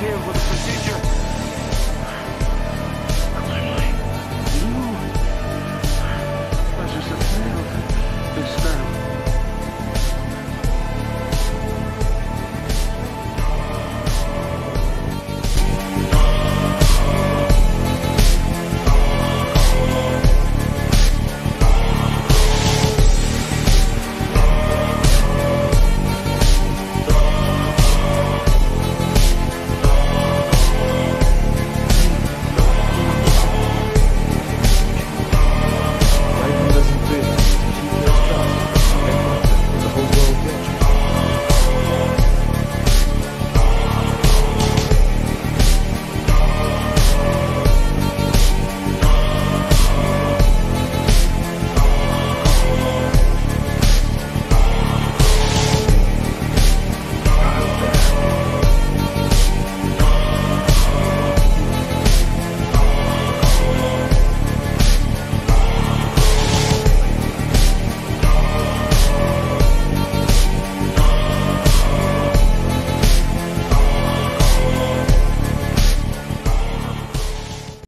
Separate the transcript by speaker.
Speaker 1: idea the presented.